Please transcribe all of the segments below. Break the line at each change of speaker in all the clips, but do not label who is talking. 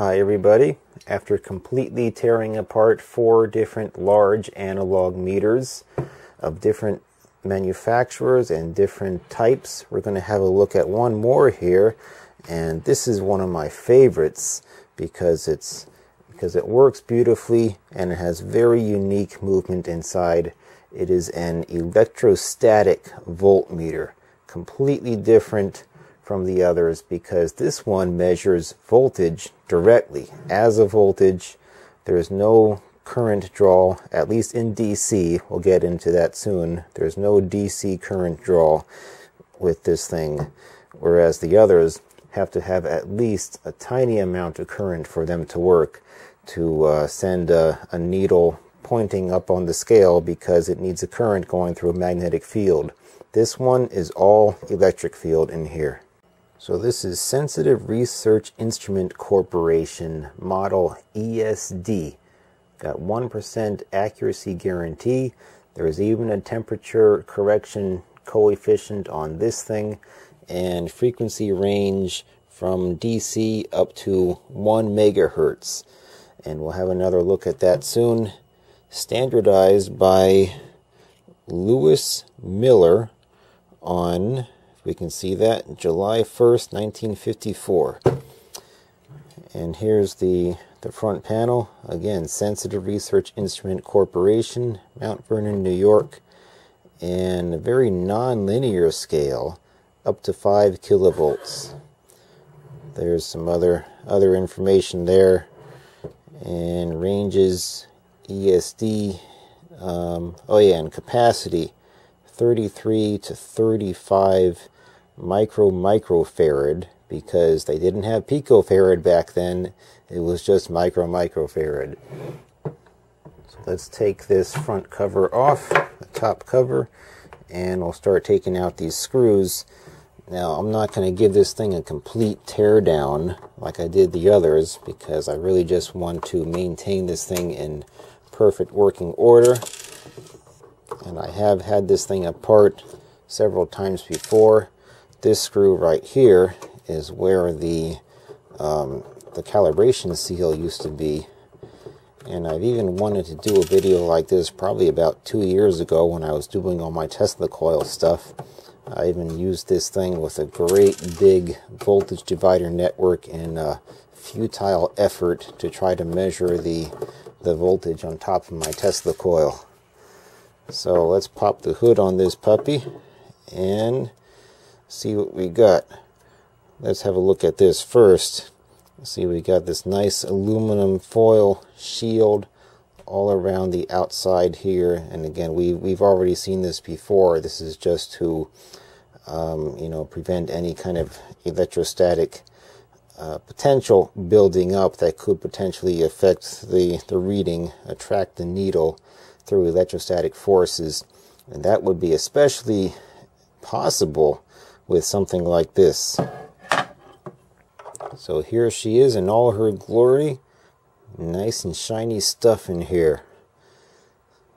Hi everybody. After completely tearing apart four different large analog meters of different manufacturers and different types, we're going to have a look at one more here and this is one of my favorites because it's because it works beautifully and it has very unique movement inside. It is an electrostatic voltmeter, completely different from the others because this one measures voltage directly as a voltage. There's no current draw, at least in DC. We'll get into that soon. There's no DC current draw with this thing, whereas the others have to have at least a tiny amount of current for them to work to uh, send a, a needle pointing up on the scale because it needs a current going through a magnetic field. This one is all electric field in here. So this is Sensitive Research Instrument Corporation model ESD. Got 1% accuracy guarantee. There is even a temperature correction coefficient on this thing and frequency range from DC up to 1 megahertz. And we'll have another look at that soon. Standardized by Lewis Miller on, we can see that, July 1st, 1954. And here's the, the front panel. Again, Sensitive Research Instrument Corporation, Mount Vernon, New York. And a very non-linear scale up to 5 kilovolts. There's some other other information there and ranges ESD um, oh yeah and capacity 33 to 35 micro microfarad because they didn't have picofarad back then. It was just micro microfarad. So let's take this front cover off the top cover and we'll start taking out these screws. Now, I'm not going to give this thing a complete tear down like I did the others because I really just want to maintain this thing in perfect working order. And I have had this thing apart several times before. This screw right here is where the um, the calibration seal used to be. And I've even wanted to do a video like this probably about two years ago when I was doing all my Tesla coil stuff. I even used this thing with a great big voltage divider network in a futile effort to try to measure the, the voltage on top of my Tesla coil. So let's pop the hood on this puppy and see what we got. Let's have a look at this first. See, we got this nice aluminum foil shield all around the outside here. And again, we, we've already seen this before. This is just to, um, you know, prevent any kind of electrostatic uh, potential building up that could potentially affect the, the reading, attract the needle through electrostatic forces. And that would be especially possible with something like this. So here she is in all her glory. Nice and shiny stuff in here.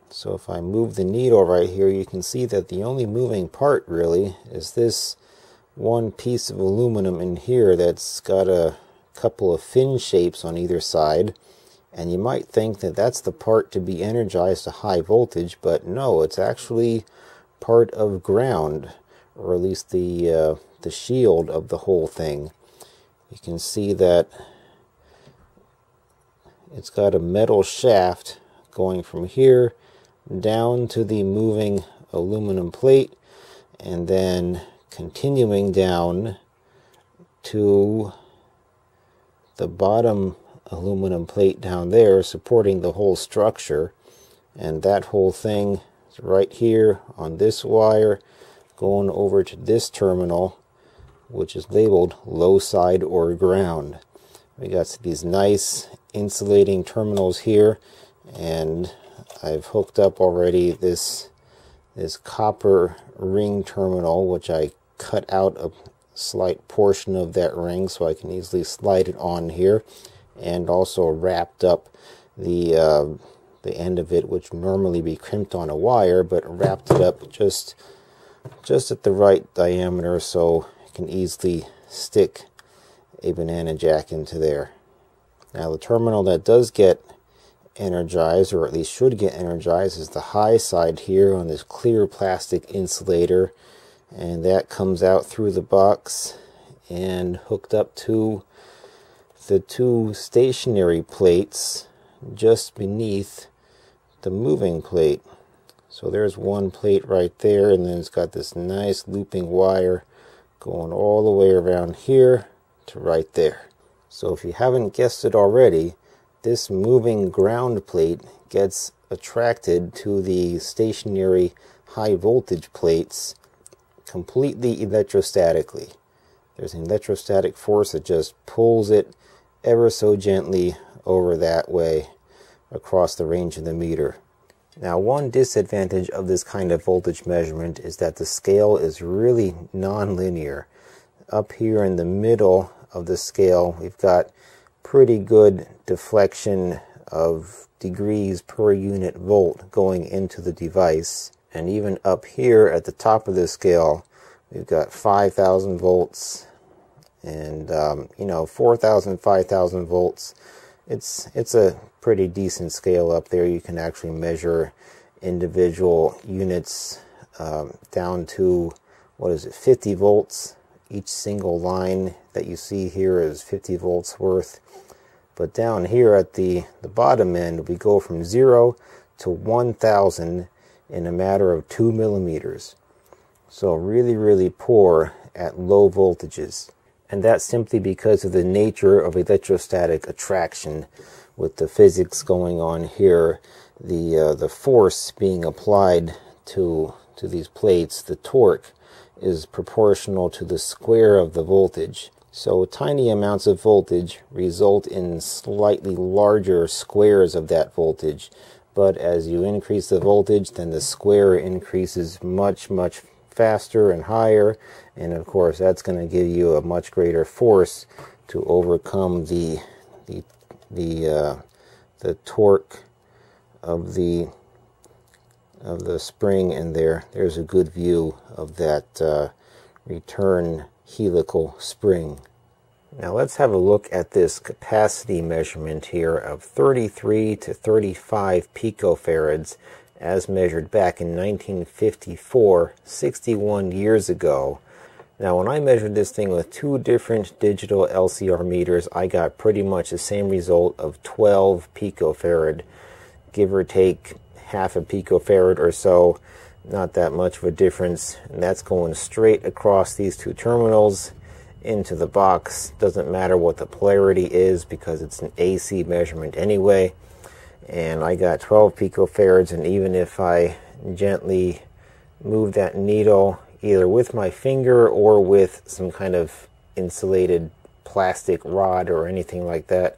So if I move the needle right here, you can see that the only moving part really is this one piece of aluminum in here that's got a couple of fin shapes on either side. And you might think that that's the part to be energized to high voltage, but no, it's actually part of ground, or at least the, uh, the shield of the whole thing. You can see that it's got a metal shaft going from here down to the moving aluminum plate and then continuing down to the bottom aluminum plate down there supporting the whole structure. And that whole thing is right here on this wire going over to this terminal which is labeled low side or ground. We got these nice insulating terminals here and I've hooked up already this this copper ring terminal which I cut out a slight portion of that ring so I can easily slide it on here and also wrapped up the uh, the end of it which normally be crimped on a wire but wrapped it up just just at the right diameter so it can easily stick a banana jack into there. Now the terminal that does get energized, or at least should get energized, is the high side here on this clear plastic insulator. And that comes out through the box and hooked up to the two stationary plates just beneath the moving plate. So there's one plate right there, and then it's got this nice looping wire going all the way around here to right there. So if you haven't guessed it already, this moving ground plate gets attracted to the stationary high voltage plates completely electrostatically. There's an electrostatic force that just pulls it ever so gently over that way across the range of the meter. Now one disadvantage of this kind of voltage measurement is that the scale is really non-linear. Up here in the middle of the scale we've got pretty good deflection of degrees per unit volt going into the device. And even up here at the top of the scale, we've got 5,000 volts and, um, you know, 4,000, 5,000 volts. It's, it's a pretty decent scale up there. You can actually measure individual units um, down to, what is it, 50 volts. Each single line that you see here is 50 volts worth. But down here at the, the bottom end, we go from 0 to 1,000 in a matter of 2 millimeters. So really, really poor at low voltages. And that's simply because of the nature of electrostatic attraction with the physics going on here. The, uh, the force being applied to, to these plates, the torque, is proportional to the square of the voltage. So tiny amounts of voltage result in slightly larger squares of that voltage. But as you increase the voltage, then the square increases much, much faster and higher. And of course, that's going to give you a much greater force to overcome the the the uh, the torque of the of the spring in there. There's a good view of that uh, return helical spring. Now let's have a look at this capacity measurement here of 33 to 35 picofarads as measured back in 1954, 61 years ago. Now when I measured this thing with two different digital LCR meters, I got pretty much the same result of 12 picofarad, give or take half a picofarad or so. Not that much of a difference. And that's going straight across these two terminals into the box. Doesn't matter what the polarity is because it's an AC measurement anyway. And I got 12 picofarads and even if I gently move that needle either with my finger or with some kind of insulated plastic rod or anything like that.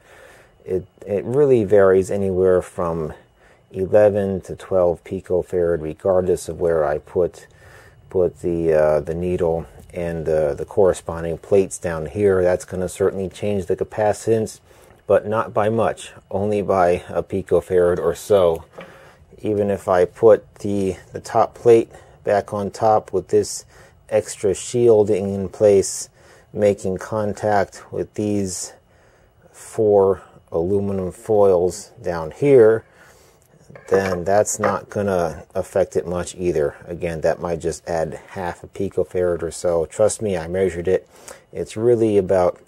It it really varies anywhere from 11 to 12 picofarad regardless of where I put put the uh, the needle and uh, the corresponding plates down here. That's going to certainly change the capacitance but not by much only by a picofarad or so. Even if I put the the top plate back on top with this extra shielding in place making contact with these four aluminum foils down here then that's not going to affect it much either. Again, that might just add half a picofarad or so. Trust me, I measured it. It's really about,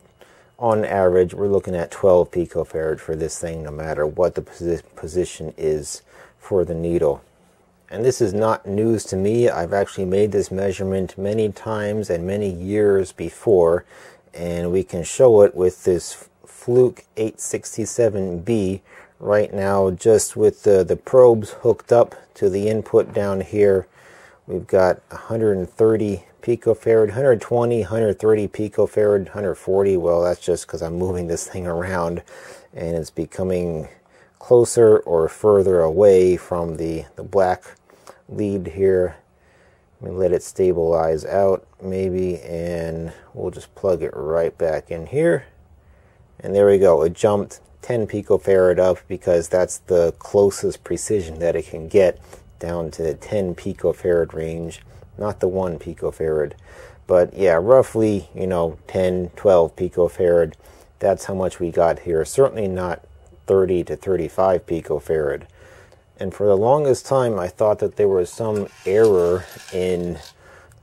on average, we're looking at 12 picofarad for this thing, no matter what the posi position is for the needle. And this is not news to me. I've actually made this measurement many times and many years before, and we can show it with this Fluke 867B right now just with the, the probes hooked up to the input down here we've got 130 picofarad 120 130 picofarad 140 well that's just because I'm moving this thing around and it's becoming closer or further away from the the black lead here let me let it stabilize out maybe and we'll just plug it right back in here and there we go it jumped 10 picofarad up because that's the closest precision that it can get down to the 10 picofarad range, not the 1 picofarad. But yeah, roughly, you know, 10, 12 picofarad that's how much we got here. Certainly not 30 to 35 picofarad. And for the longest time, I thought that there was some error in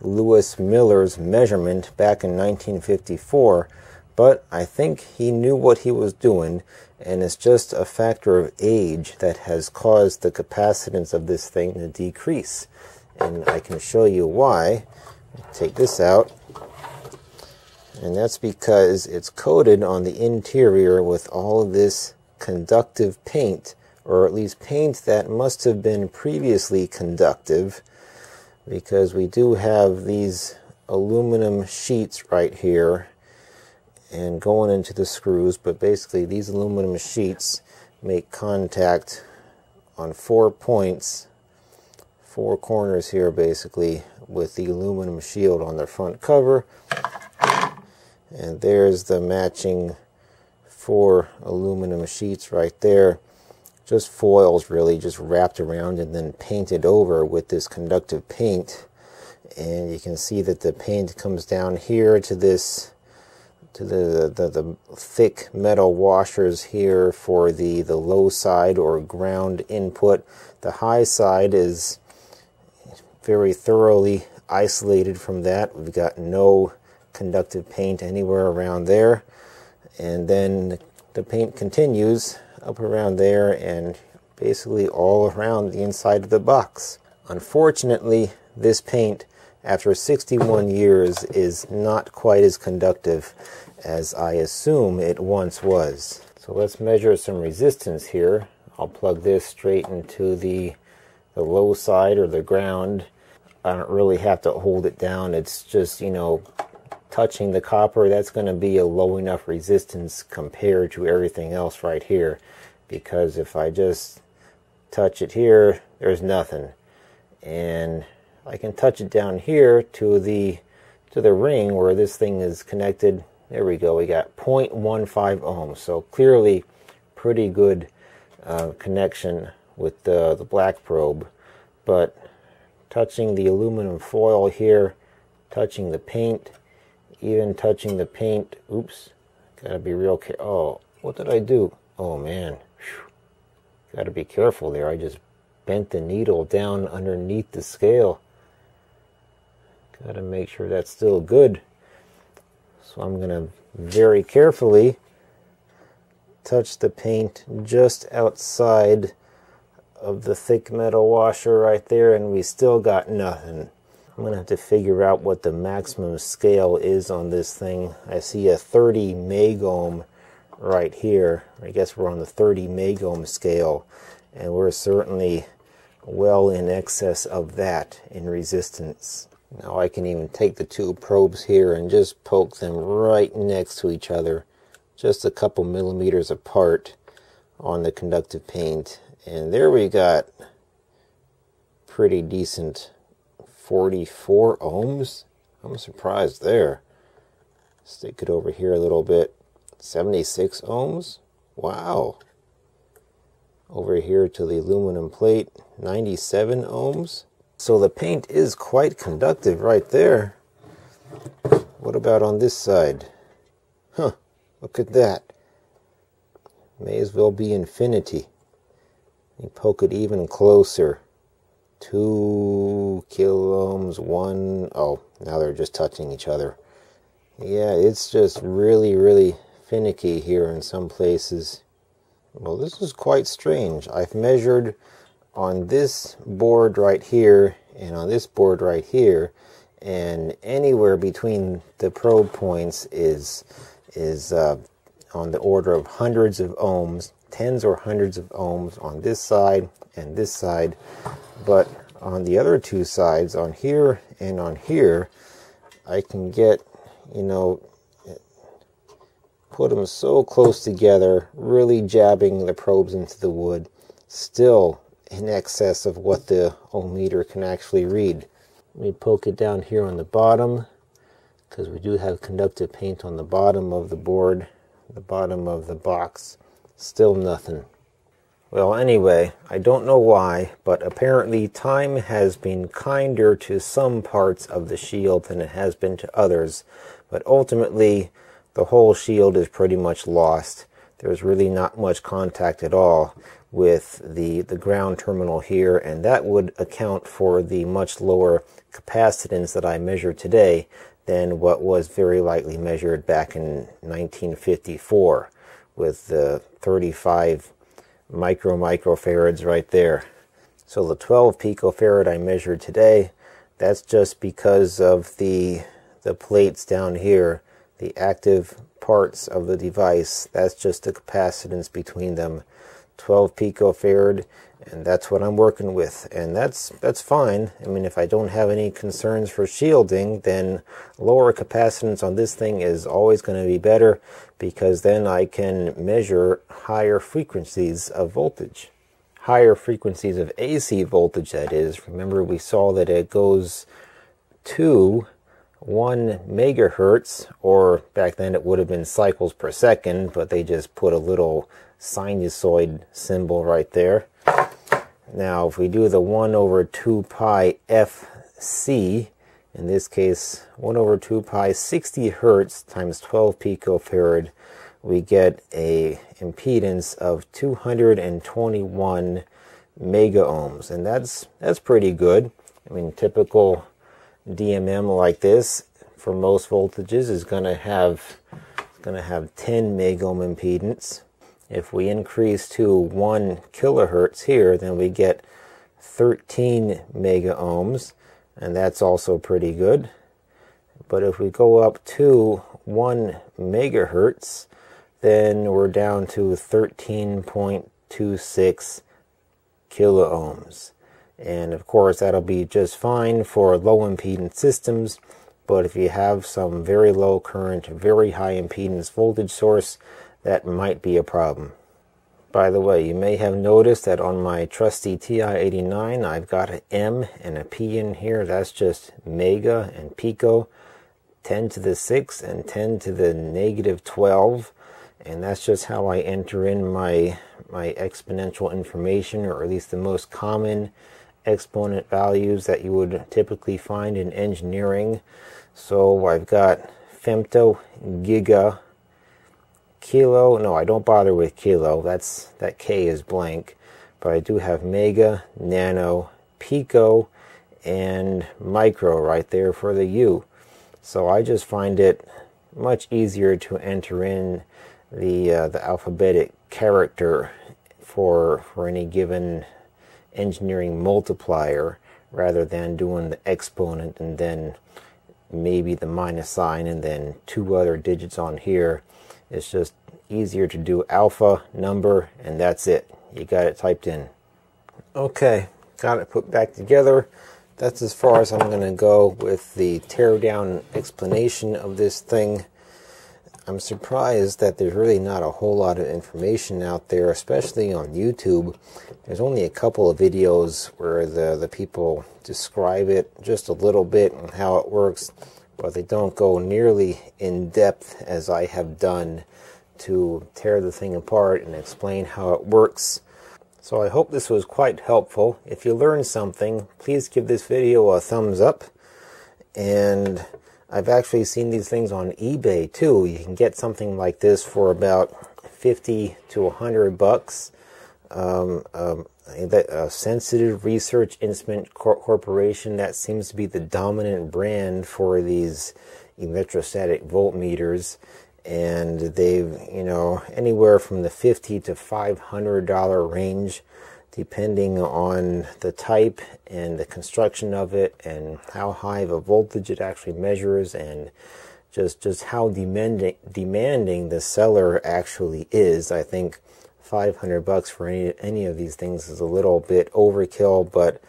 Lewis Miller's measurement back in 1954, but I think he knew what he was doing, and it's just a factor of age that has caused the capacitance of this thing to decrease. And I can show you why. Take this out and that's because it's coated on the interior with all of this conductive paint, or at least paint that must have been previously conductive, because we do have these aluminum sheets right here and going into the screws, but basically these aluminum sheets make contact on four points, four corners here basically, with the aluminum shield on the front cover. And there's the matching four aluminum sheets right there just foils really just wrapped around and then painted over with this conductive paint and you can see that the paint comes down here to this to the, the, the thick metal washers here for the, the low side or ground input. The high side is very thoroughly isolated from that. We've got no conductive paint anywhere around there. And then the paint continues up around there and basically all around the inside of the box. Unfortunately, this paint, after 61 years, is not quite as conductive as I assume it once was. So let's measure some resistance here. I'll plug this straight into the, the low side or the ground. I don't really have to hold it down. It's just, you know, touching the copper, that's going to be a low enough resistance compared to everything else right here. Because if I just touch it here, there's nothing. And I can touch it down here to the to the ring where this thing is connected. There we go. We got 0.15 ohms. So clearly pretty good uh, connection with the, the black probe. But touching the aluminum foil here, touching the paint, even touching the paint. Oops, gotta be real careful. Oh, what did I do? Oh man, Whew. gotta be careful there. I just bent the needle down underneath the scale. Gotta make sure that's still good. So I'm gonna very carefully touch the paint just outside of the thick metal washer right there and we still got nothing. I'm going to have to figure out what the maximum scale is on this thing. I see a 30 megohm right here. I guess we're on the 30 megohm scale, and we're certainly well in excess of that in resistance. Now I can even take the two probes here and just poke them right next to each other, just a couple millimeters apart on the conductive paint. And there we got pretty decent 44 ohms. I'm surprised there. Stick it over here a little bit. 76 ohms. Wow. Over here to the aluminum plate, 97 ohms. So the paint is quite conductive right there. What about on this side? Huh, look at that. May as well be infinity. Poke it even closer two kiloohms, one, oh, now they're just touching each other. Yeah, it's just really, really finicky here in some places. Well, this is quite strange. I've measured on this board right here and on this board right here, and anywhere between the probe points is is uh, on the order of hundreds of ohms, tens or hundreds of ohms on this side and this side but on the other two sides, on here and on here, I can get, you know, put them so close together, really jabbing the probes into the wood, still in excess of what the ohmmeter can actually read. Let me poke it down here on the bottom, because we do have conductive paint on the bottom of the board, the bottom of the box. Still nothing. Well, anyway, I don't know why, but apparently time has been kinder to some parts of the shield than it has been to others. But ultimately, the whole shield is pretty much lost. There's really not much contact at all with the, the ground terminal here, and that would account for the much lower capacitance that I measured today than what was very likely measured back in 1954 with the 35 micro microfarads right there. So the 12 picofarad I measured today, that's just because of the the plates down here, the active parts of the device, that's just the capacitance between them. 12 picofarad and that's what I'm working with. And that's that's fine. I mean if I don't have any concerns for shielding then lower capacitance on this thing is always going to be better because then I can measure higher frequencies of voltage. Higher frequencies of AC voltage that is. Remember we saw that it goes to 1 megahertz or back then it would have been cycles per second but they just put a little sinusoid symbol right there. Now, if we do the 1 over 2 pi fc, in this case 1 over 2 pi 60 hertz times 12 picofarad, we get a impedance of 221 mega ohms, and that's that's pretty good. I mean, typical DMM like this for most voltages is going to have going to have 10 mega ohm impedance. If we increase to 1 kilohertz here, then we get 13 mega ohms, and that's also pretty good. But if we go up to 1 megahertz, then we're down to 13.26 kilo ohms. And of course, that'll be just fine for low impedance systems. But if you have some very low current, very high impedance voltage source, that might be a problem. By the way, you may have noticed that on my trusty TI-89, I've got an M and a P in here. That's just mega and pico, 10 to the 6 and 10 to the negative 12. And that's just how I enter in my, my exponential information, or at least the most common exponent values that you would typically find in engineering. So I've got femto, giga, kilo. No, I don't bother with kilo. That's that K is blank. But I do have mega, nano, pico, and micro right there for the U. So I just find it much easier to enter in the uh, the alphabetic character for for any given engineering multiplier rather than doing the exponent and then maybe the minus sign and then two other digits on here it's just easier to do alpha, number, and that's it. You got it typed in. Okay, got it put back together. That's as far as I'm going to go with the teardown explanation of this thing. I'm surprised that there's really not a whole lot of information out there, especially on YouTube. There's only a couple of videos where the, the people describe it just a little bit and how it works but they don't go nearly in depth as I have done to tear the thing apart and explain how it works. So I hope this was quite helpful. If you learned something, please give this video a thumbs up. And I've actually seen these things on eBay too. You can get something like this for about 50 to 100 bucks. Um, um, uh, Sensitive Research Instrument Cor- Corporation, that seems to be the dominant brand for these electrostatic voltmeters. And they've, you know, anywhere from the 50 to $500 range, depending on the type and the construction of it and how high of a voltage it actually measures and just, just how demanding, demanding the seller actually is. I think 500 bucks for any any of these things is a little bit overkill, but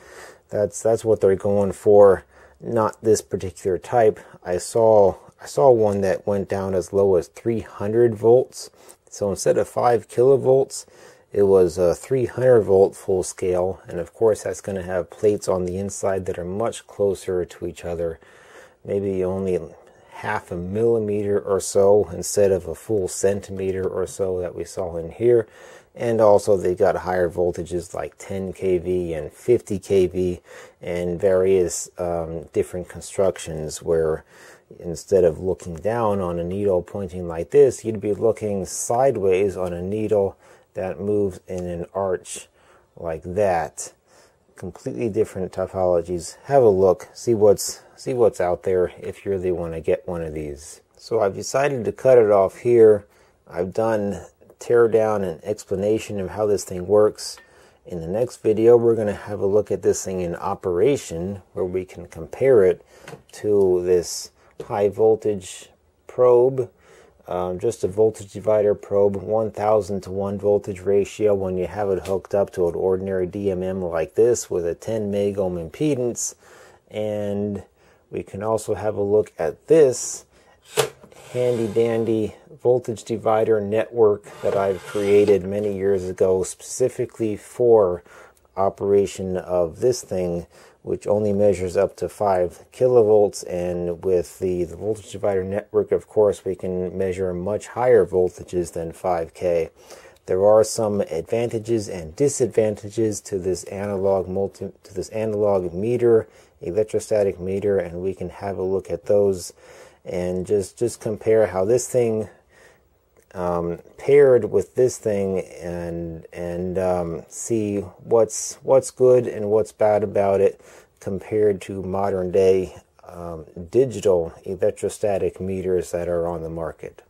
that's that's what they're going for. Not this particular type. I saw I saw one that went down as low as 300 volts. So instead of 5 kilovolts, it was a 300 volt full scale, and of course that's going to have plates on the inside that are much closer to each other. Maybe only half a millimeter or so instead of a full centimeter or so that we saw in here. And also they got higher voltages like 10 kV and 50 kV and various um, different constructions where instead of looking down on a needle pointing like this, you'd be looking sideways on a needle that moves in an arch like that. Completely different topologies. Have a look, see what's see what's out there if you really want to get one of these. So I've decided to cut it off here. I've done tear down and explanation of how this thing works. In the next video, we're going to have a look at this thing in operation where we can compare it to this high voltage probe, um, just a voltage divider probe, 1000 to 1 voltage ratio when you have it hooked up to an ordinary DMM like this with a 10 meg ohm impedance. And we can also have a look at this handy dandy voltage divider network that I've created many years ago specifically for operation of this thing which only measures up to 5 kilovolts. And with the, the voltage divider network of course we can measure much higher voltages than 5k there are some advantages and disadvantages to this analog multi to this analog meter electrostatic meter and we can have a look at those and just just compare how this thing um, paired with this thing and and um, see what's what's good and what's bad about it compared to modern day um, digital electrostatic meters that are on the market.